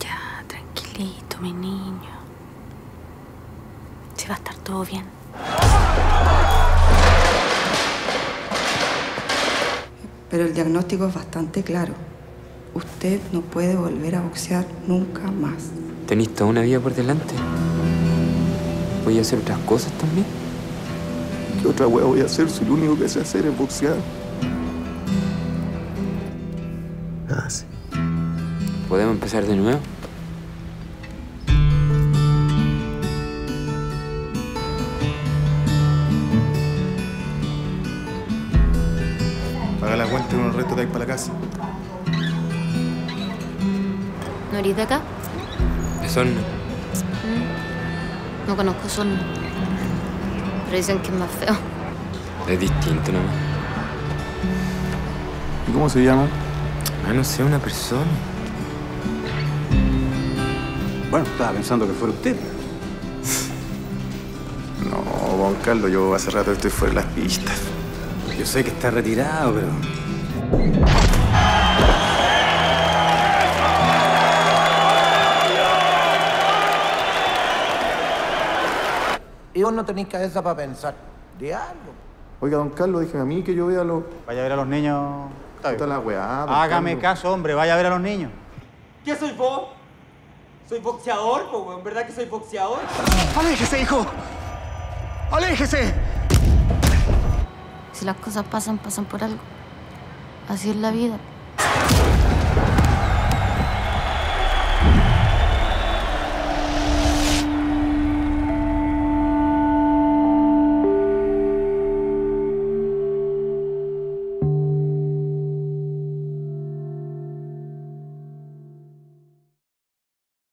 Ya, tranquilito, mi niño. Se va a estar todo bien. Pero el diagnóstico es bastante claro. Usted no puede volver a boxear nunca más. Tenéis toda una vida por delante. Voy a hacer otras cosas también. ¿Qué otra wea voy a hacer si lo único que sé hacer es boxear? Ah, sí. ¿Podemos empezar de nuevo? Paga la cuenta y unos restos de ahí para la casa. ¿No eres de acá? De Sorno. No conozco Sorno. Pero dicen que es más feo. Es distinto nomás. ¿Y cómo se llama? Ah, no sé, una persona. Bueno, estaba pensando que fuera usted. No, Juan Carlos, yo hace rato estoy fuera de las pistas. Yo sé que está retirado, pero... Y vos no tenéis cabeza para pensar. De algo. Oiga, don Carlos, déjeme a mí que yo vea lo... Vaya a ver a los niños. Puta la weá, Hágame Carlos. caso, hombre, vaya a ver a los niños. ¿Qué soy vos? Soy boxeador, po, weón. ¿Verdad que soy boxeador? ¡Aléjese, hijo! ¡Aléjese! Si las cosas pasan, pasan por algo. Así es la vida.